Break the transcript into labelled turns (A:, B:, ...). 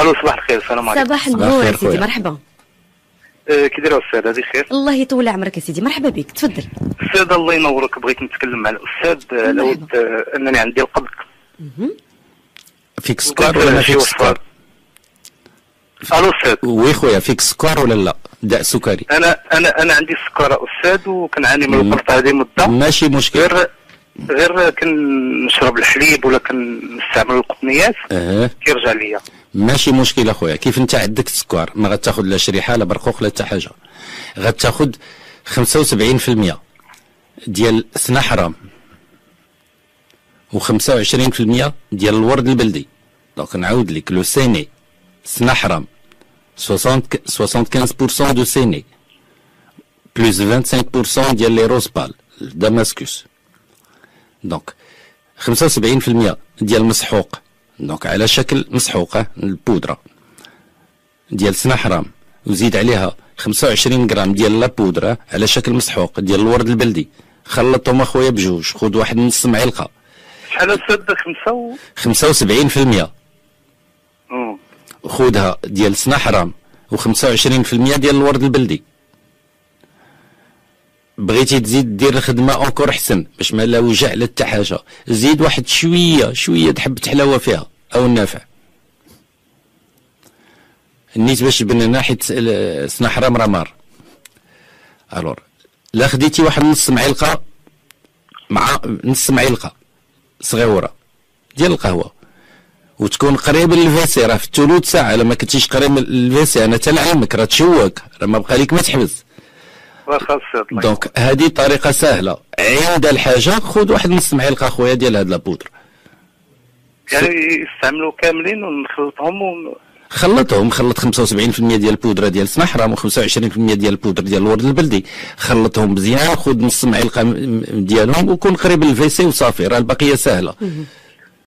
A: ألو صباح الخير السلام عليكم.
B: صباح النور سيدي. مرحبا.
A: آه، كي داير أستاذ هذه خير.
B: الله يطول عمرك يا سيدي مرحبا بك تفضل.
A: أستاذ الله ينورك. بغيت نتكلم مع الأستاذ
B: مرحبا.
A: لود آه، أنني عندي القبض.
C: فيك سكر
A: بغيت،
C: ولا فيك. سكر
A: ألو أستاذ.
C: Oui خويا فيك سكر ولا لا؟ داء سكري.
A: أنا أنا أنا عندي السكر أستاذ وكنعاني من. القبض هذه مدة.
C: ماشي مشكل.
A: غير غير كنشرب الحليب ولا كنستعمل القطنيات.
C: أه.
A: كيرجع ليا.
C: ماشي مشكل اخويا. كيف انت عندك السكر ما غتاخذ لا شريحة لا برقوق لا حتى حاجة. غتاخذ 75% ديال سنا حرام و25% ديال الورد البلدي. Donc نعاود لك le séné سنا حرام 60 75% de séné plus 25% ديال les roses pâles Damascus donc 75% ديال المسحوق دونك على شكل مسحوقة البودرة ديال سنا حرام. وزيد عليها 25 غرام ديال لا بودرة على شكل مسحوق ديال الورد البلدي. خلطهم أخويا بجوج خذ واحد نص معلقة
A: شحال أستاذ خمسة و
C: 75%
A: مم.
C: خذها ديال سنا حرام و25% ديال الورد البلدي. بغيتي تزيد دير الخدمة اونكور احسن باش ما لا وجع لا حتى حاجة زيد واحد شوية شوية حبه حلاوه فيها. أو النافع. النيت باش تبان ناحيه ال- سنا حرام رمار الور لا خديتي واحد نص معلقة مع نص معلقة صغيره ديال القهوة. وتكون قريب للفيسي راه في الثلث ساعة لما كنتيش قريب للفيسي أنا تلعمك راه تشوك راه ما بقى لك ما تحبس. دونك هذه طريقة سهلة. عند الحاجة خذ واحد نص معلقة خويا ديال هاد لابودر.
A: يعني يستعملوا كاملين ونخلطهم ون...
C: خلطهم خلط 75% ديال البودرة ديال سنحرم و25% ديال البودرة ديال الورد البلدي. خلطهم مزيان خذ نص معلقة م- م- ديالهم وكون قريب للفيسي وصافي راه البقية سهلة.